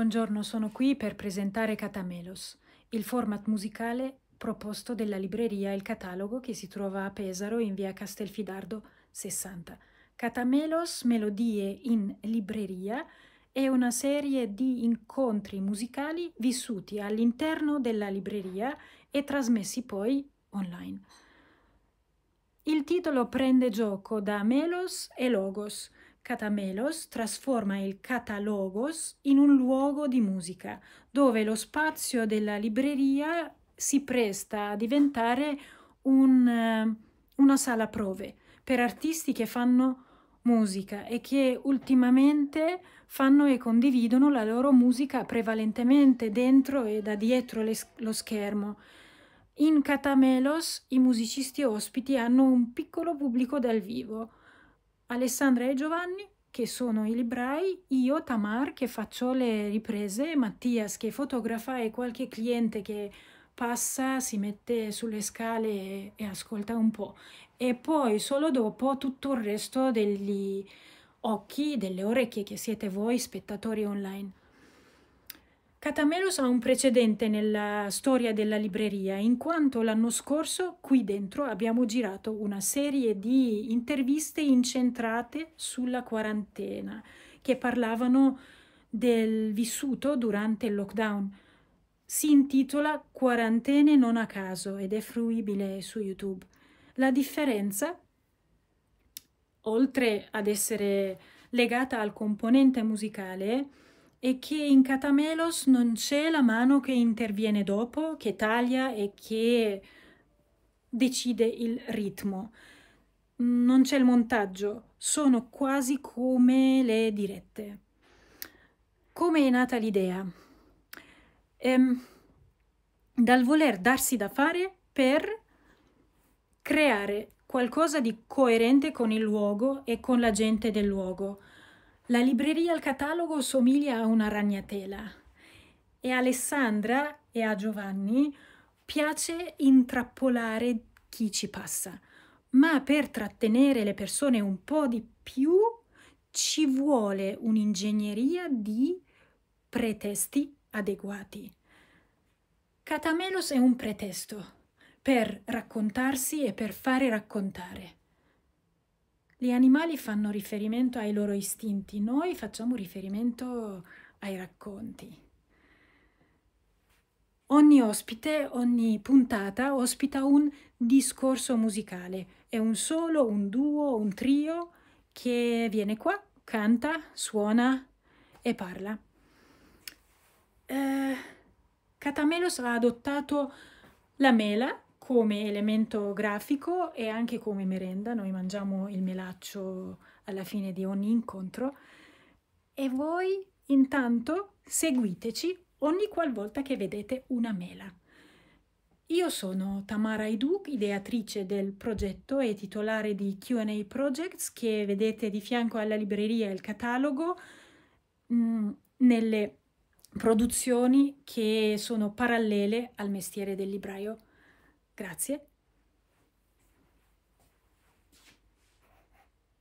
Buongiorno, sono qui per presentare Catamelos, il format musicale proposto dalla libreria Il Catalogo che si trova a Pesaro in via Castelfidardo 60. Catamelos, melodie in libreria, è una serie di incontri musicali vissuti all'interno della libreria e trasmessi poi online. Il titolo prende gioco da Melos e Logos, Catamelos trasforma il catalogos in un luogo di musica, dove lo spazio della libreria si presta a diventare un, eh, una sala prove per artisti che fanno musica e che ultimamente fanno e condividono la loro musica prevalentemente dentro e da dietro le, lo schermo. In Catamelos i musicisti ospiti hanno un piccolo pubblico dal vivo Alessandra e Giovanni che sono i librai, io Tamar che faccio le riprese, Mattias che fotografa e qualche cliente che passa, si mette sulle scale e, e ascolta un po'. E poi solo dopo tutto il resto degli occhi, delle orecchie che siete voi spettatori online. Catamelos ha un precedente nella storia della libreria, in quanto l'anno scorso qui dentro abbiamo girato una serie di interviste incentrate sulla quarantena, che parlavano del vissuto durante il lockdown. Si intitola Quarantene non a caso ed è fruibile su YouTube. La differenza, oltre ad essere legata al componente musicale, e che in Catamelos non c'è la mano che interviene dopo, che taglia e che decide il ritmo. Non c'è il montaggio, sono quasi come le dirette. Come è nata l'idea? Ehm, dal voler darsi da fare per creare qualcosa di coerente con il luogo e con la gente del luogo la libreria al catalogo somiglia a una ragnatela e a Alessandra e a Giovanni piace intrappolare chi ci passa, ma per trattenere le persone un po' di più ci vuole un'ingegneria di pretesti adeguati. Catamelos è un pretesto per raccontarsi e per fare raccontare. Gli animali fanno riferimento ai loro istinti, noi facciamo riferimento ai racconti. Ogni ospite, ogni puntata ospita un discorso musicale. È un solo, un duo, un trio che viene qua, canta, suona e parla. Eh, Catamelos ha adottato la mela come elemento grafico e anche come merenda. Noi mangiamo il melaccio alla fine di ogni incontro e voi intanto seguiteci ogni qualvolta che vedete una mela. Io sono Tamara Iduk, ideatrice del progetto e titolare di QA Projects che vedete di fianco alla libreria il catalogo mh, mm, nelle produzioni che sono parallele al mestiere del libraio. Grazie